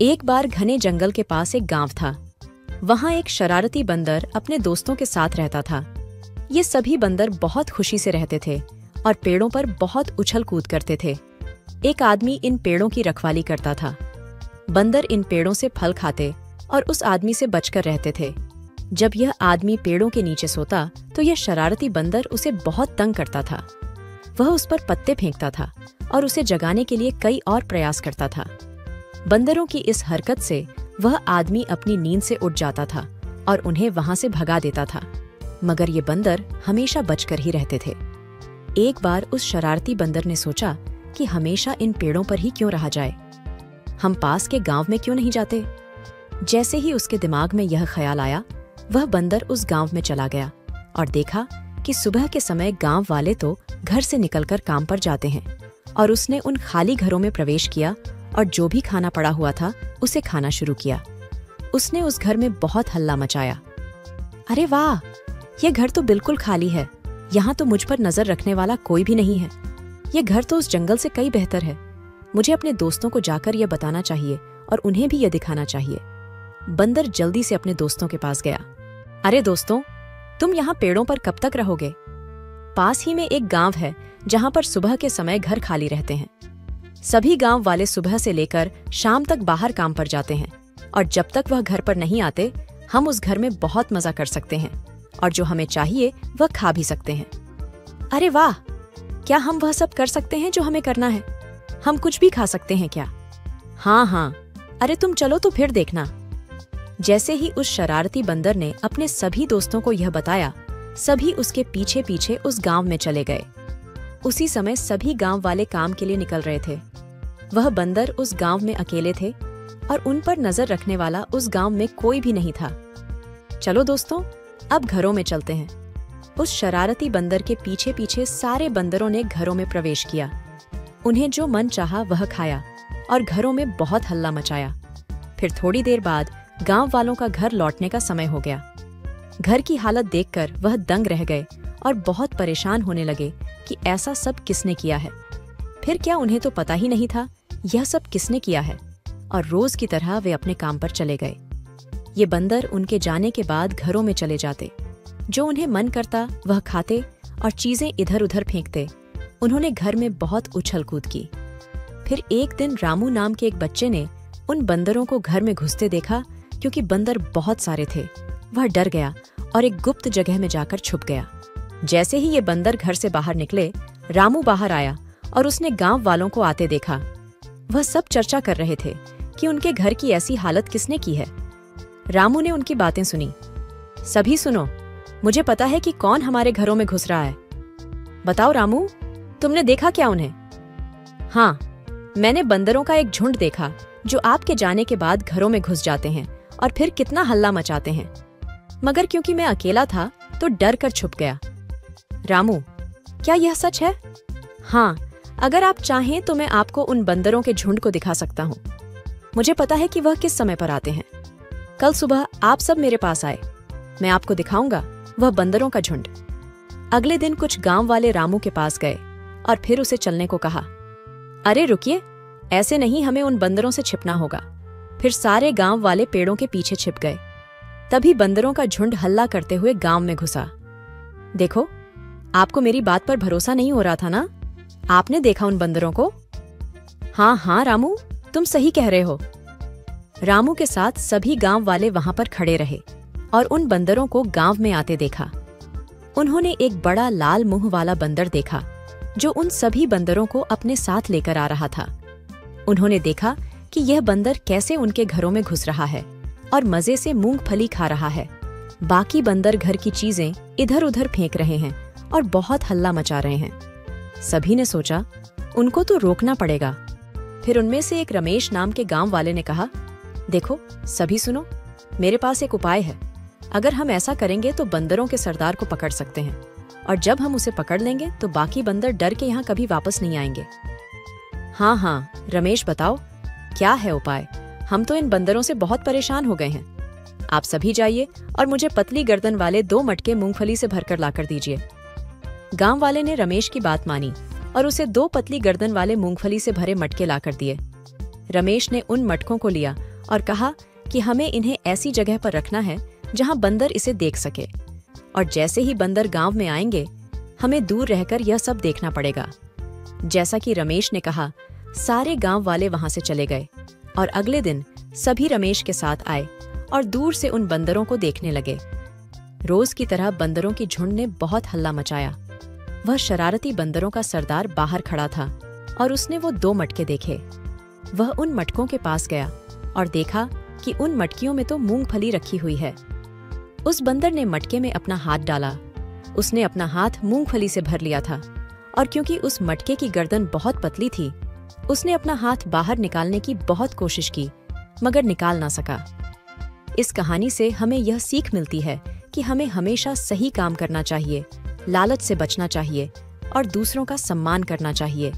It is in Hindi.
एक बार घने जंगल के पास एक गाँव था। वहाँ एक शरारती बंदर अपने दोस्तों के साथ रहता था। ये सभी बंदर बहुत खुशी से रहते थे और पेड़ों पर बहुत उछल कूद करते थे। एक आदमी इन पेड़ों की रखवाली करता था। बंदर इन पेड़ों से फल खाते और उस आदमी से बचकर रहते थे। जब यह आदमी पेड़ों के नीचे सोता तो यह शरारती बंदर उसे बहुत तंग करता था। वह उस पर पत्ते फेंकता था और उसे जगाने के लिए कई और प्रयास करता था। बंदरों की इस हरकत से वह आदमी अपनी नींद से उठ जाता था और उन्हें वहाँ से भगा देता था। मगर ये बंदर हमेशा बचकर ही रहते थे। एक बार उस शरारती बंदर ने सोचा कि हमेशा इन पेड़ों पर ही क्यों रहा जाए? हम पास के गाँव में क्यों नहीं जाते? जैसे ही उसके दिमाग में यह ख्याल आया, वह बंदर उस गाँव में चला गया और देखा कि सुबह के समय गाँव वाले तो घर से निकलकर काम पर जाते हैं और उसने उन खाली घरों में प्रवेश किया और जो भी खाना पड़ा हुआ था, उसे खाना शुरू किया। उसने उस घर में बहुत हल्ला मचाया। अरे वाह! यह घर तो बिल्कुल खाली है। यहाँ तो मुझ पर नज़र रखने वाला कोई भी नहीं है। यह घर तो उस जंगल से कई बेहतर है। मुझे अपने दोस्तों को जाकर यह बताना चाहिए और उन्हें भी यह दिखाना चाहिए। बंदर जल्दी से अपने दोस्तों के पास गया। अरे दोस्तों, तुम यहाँ पेड़ों पर कब तक रहोगे? पास ही में एक गाँव है, जहाँ पर सुबह के समय घर खाली रहते हैं। सभी गाँव वाले सुबह से लेकर शाम तक बाहर काम पर जाते हैं और जब तक वह घर पर नहीं आते, हम उस घर में बहुत मज़ा कर सकते हैं और जो हमें चाहिए, वह खा भी सकते हैं। अरे वाह! क्या हम वह सब कर सकते हैं जो हमें करना है? हम कुछ भी खा सकते हैं क्या? हाँ हाँ। अरे तुम चलो तो फिर देखना। जैसे ही उस शरारती बंदर ने अपने सभी दोस्तों को यह बताया, सभी उसके पीछे पीछे उस गाँव में चले गए। उसी समय सभी गाँव वाले काम के लिए निकल रहे थे। वह बंदर उस गाँव में अकेले थे और उन पर नज़र रखने वाला उस गाँव में कोई भी नहीं था। चलो दोस्तों, अब घरों में चलते हैं। उस शरारती बंदर के पीछे पीछे सारे बंदरों ने घरों में प्रवेश किया। उन्हें जो मन चाहा वह खाया और घरों में बहुत हल्ला मचाया। फिर थोड़ी देर बाद गाँव वालों का घर लौटने का समय हो गया। घर की हालत देखकर वह दंग रह गए और बहुत परेशान होने लगे कि ऐसा सब किसने किया है? फिर क्या उन्हें तो पता ही नहीं था, यह सब किसने किया है? और रोज की तरह वे अपने काम पर चले गए। ये बंदर उनके जाने के बाद घरों में चले जाते। जो उन्हें मन करता, वह खाते और चीज़ें इधर उधर फेंकते। उन्होंने घर में बहुत उछल कूद की। फिर एक दिन रामू नाम के एक बच्चे ने उन बंदरों को घर में घुसते देखा, क्योंकि बंदर बहुत सारे थे। वह डर गया और एक गुप्त जगह में जाकर छुप गया। जैसे ही ये बंदर घर से बाहर निकले, रामू बाहर आया और उसने गाँव वालों को आते देखा। वह सब चर्चा कर रहे थे कि उनके घर की ऐसी हालत किसने की है। रामू ने उनकी बातें सुनी। सभी सुनो, मुझे पता है कि कौन हमारे घरों में घुस रहा है। बताओ रामू, तुमने देखा क्या उन्हें? हाँ मैंने बंदरों का एक झुंड देखा, जो आपके जाने के बाद घरों में घुस जाते हैं और फिर कितना हल्ला मचाते हैं। मगर क्योंकि मैं अकेला था तो डर कर छुप गया। रामू, क्या यह सच है? हाँ अगर आप चाहें तो मैं आपको उन बंदरों के झुंड को दिखा सकता हूँ। मुझे पता है कि वह किस समय पर आते हैं। कल सुबह आप सब मेरे पास आए। मैं आपको दिखाऊँगा वह बंदरों का झुंड। अगले दिन कुछ गाँव वाले रामू के पास गए और फिर उसे चलने को कहा। अरे रुकिए, ऐसे नहीं हमें उन बंदरों से छिपना होगा। फिर सारे गाँव वाले पेड़ों के पीछे छिप गए। तभी बंदरों का झुंड हल्ला करते हुए गाँव में घुसा। देखो आपको मेरी बात पर भरोसा नहीं हो रहा था ना? आपने देखा उन बंदरों को? हाँ हाँ रामू, तुम सही कह रहे हो। रामू के साथ सभी गाँव वाले वहाँ पर खड़े रहे और उन बंदरों को गाँव में आते देखा। उन्होंने एक बड़ा लाल मुँह वाला बंदर देखा, जो उन सभी बंदरों को अपने साथ लेकर आ रहा था। उन्होंने देखा कि यह बंदर कैसे उनके घरों में घुस रहा है और मज़े से मूंगफली खा रहा है। बाकी बंदर घर की चीज़ें इधर उधर फेंक रहे हैं। और बहुत हल्ला मचा रहे हैं। सभी ने सोचा, उनको तो रोकना पड़ेगा। फिर उनमें से एक रमेश नाम के गाँव वाले ने कहा, देखो, सभी सुनो, मेरे पास एक उपाय है। अगर हम ऐसा करेंगे तो बंदरों के सरदार को पकड़ सकते हैं। और जब हम उसे पकड़ लेंगे तो बाकी बंदर डर के यहाँ कभी वापस नहीं आएँगे। हाँ हाँ रमेश बताओ, क्या है उपाय? हम तो इन बंदरों से बहुत परेशान हो गए हैं। आप सभी जाइए और मुझे पतली गर्दन वाले दो मटके मूंगफली से भरकर लाकर दीजिए। गाँव वाले ने रमेश की बात मानी और उसे दो पतली गर्दन वाले मूंगफली से भरे मटके लाकर दिए। रमेश ने उन मटकों को लिया और कहा कि हमें इन्हें ऐसी जगह पर रखना है जहाँ बंदर इसे देख सके। और जैसे ही बंदर गाँव में आएँगे, हमें दूर रहकर यह सब देखना पड़ेगा। जैसा कि रमेश ने कहा, सारे गाँव वाले वहाँ से चले गए और अगले दिन सभी रमेश के साथ आए और दूर से उन बंदरों को देखने लगे। रोज की तरह बंदरों की झुंड ने बहुत हल्ला मचाया। वह शरारती बंदरों का सरदार बाहर खड़ा था और उसने वो दो मटके देखे। वह उन मटकों के पास गया और देखा कि उन मटकियों में तो मूंगफली रखी हुई है। उस बंदर ने मटके में अपना हाथ डाला। उसने अपना हाथ मूंगफली से भर लिया था और क्योंकि उस मटके की गर्दन बहुत पतली थी, उसने अपना हाथ बाहर निकालने की बहुत कोशिश की, मगर निकाल ना सका। इस कहानी से हमें यह सीख मिलती है कि हमें हमेशा सही काम करना चाहिए लालच से बचना चाहिए और दूसरों का सम्मान करना चाहिए।